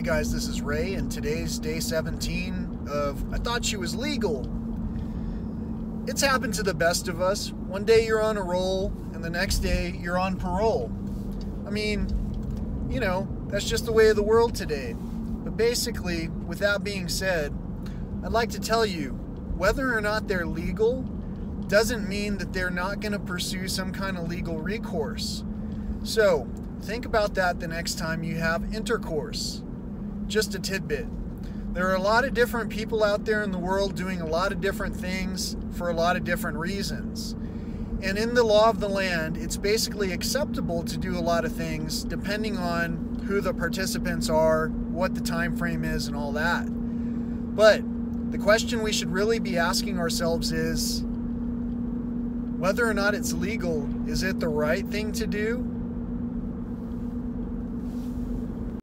Hey guys, this is Ray, and today's day 17 of I Thought She Was Legal. It's happened to the best of us. One day you're on a roll, and the next day you're on parole. I mean, you know, that's just the way of the world today. But basically, with that being said, I'd like to tell you whether or not they're legal doesn't mean that they're not going to pursue some kind of legal recourse. So, think about that the next time you have intercourse just a tidbit. There are a lot of different people out there in the world doing a lot of different things for a lot of different reasons. And in the law of the land, it's basically acceptable to do a lot of things depending on who the participants are, what the time frame is and all that. But the question we should really be asking ourselves is whether or not it's legal, is it the right thing to do